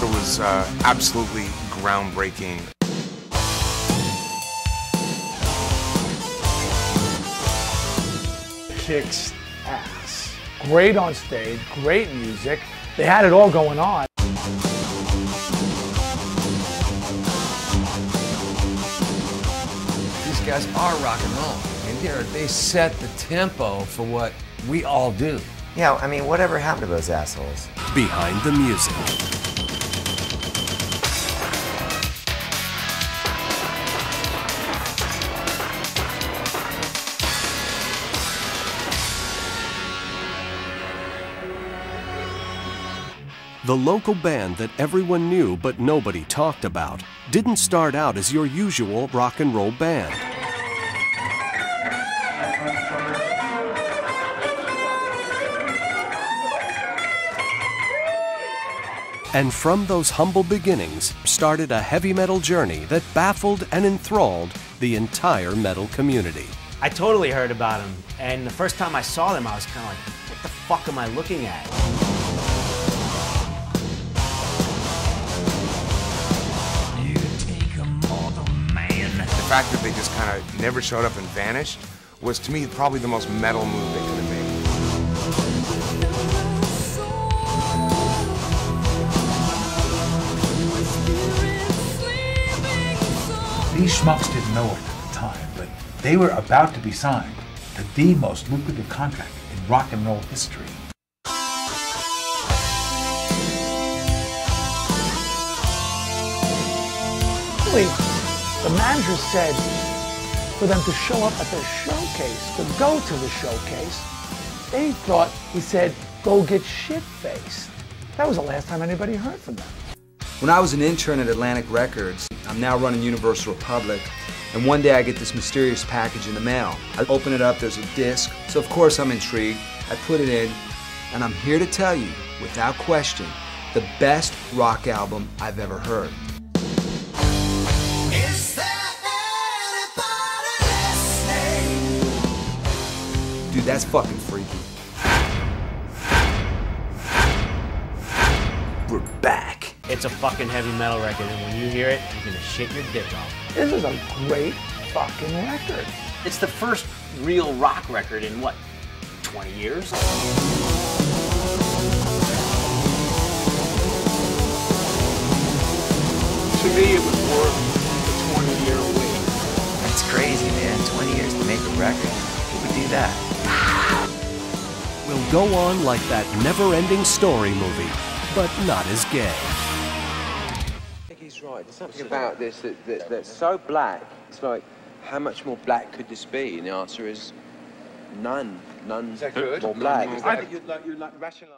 It was uh, absolutely groundbreaking. Kicks ass. Great on stage, great music. They had it all going on. Guys are rock and roll. And here they set the tempo for what we all do. Yeah, I mean, whatever happened to those assholes? Behind the music. The local band that everyone knew but nobody talked about didn't start out as your usual rock and roll band. And from those humble beginnings started a heavy metal journey that baffled and enthralled the entire metal community. I totally heard about them, and the first time I saw them, I was kind of like, what the fuck am I looking at? The fact that they just kind of never showed up and vanished was to me probably the most metal move they could have These schmucks didn't know it at the time, but they were about to be signed to the most lucrative contract in rock and roll history. Really, the manager said for them to show up at the showcase, to go to the showcase, they thought he said, go get shit faced. That was the last time anybody heard from them. When I was an intern at Atlantic Records, I'm now running Universal Republic, and one day I get this mysterious package in the mail. I open it up, there's a disc, so of course I'm intrigued. I put it in, and I'm here to tell you, without question, the best rock album I've ever heard. Dude, that's fucking freaky. We're back. It's a fucking heavy metal record, and when you hear it, you're gonna shit your dick off. This is a great fucking record. It's the first real rock record in what, 20 years? To me, it was worth the 20 year wait. That's crazy, man. 20 years to make a record. Who would do that? We'll go on like that never ending story movie, but not as gay. I think he's right. There's something about this that, that, that's so black. It's like, how much more black could this be? And the answer is none. None more black. I think you'd like, you'd like rationalize.